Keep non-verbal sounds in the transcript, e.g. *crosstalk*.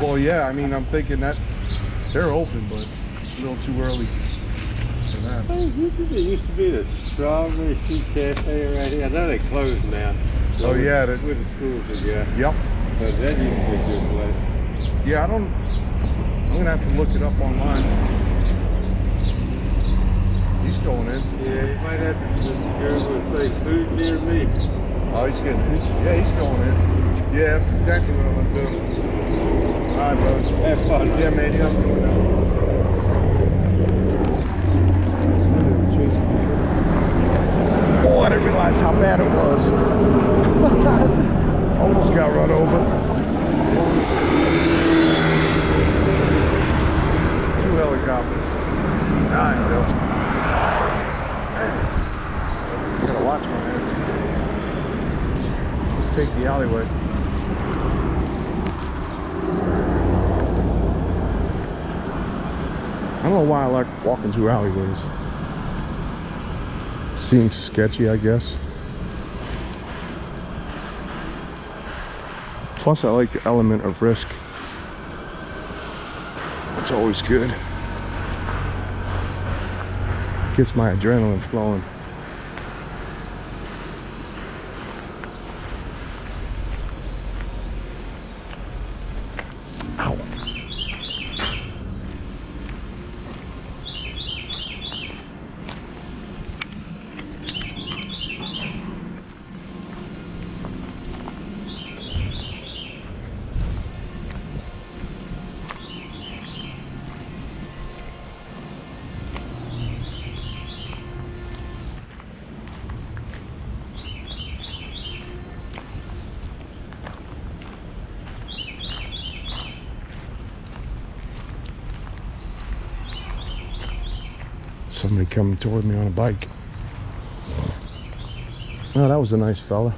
Well, yeah, I mean, I'm thinking that they're open, but a little too early for that. Oh, used to be, used to be the Strawberry Street Cafe right here. I know they closed now. Oh, yeah, that- With the schools together. Yep. But that used to be a good place. Yeah, I don't. I'm gonna have to look it up online. He's going in. Yeah, you might have to, this girl would say food near me. Oh, he's getting. Yeah, he's going in. Yeah, that's exactly what I'm gonna do. All right, bro. Have fun. Yeah, man. You have a good one. Oh, I didn't realize how bad it was. *laughs* Almost got run over. Two helicopters. Nine, Bill. Gotta watch my hands. Let's take the alleyway. Don't know why I like walking through alleyways. Seems sketchy, I guess. Plus, I like the element of risk. It's always good. Gets my adrenaline flowing. Somebody coming toward me on a bike. Oh, that was a nice fella.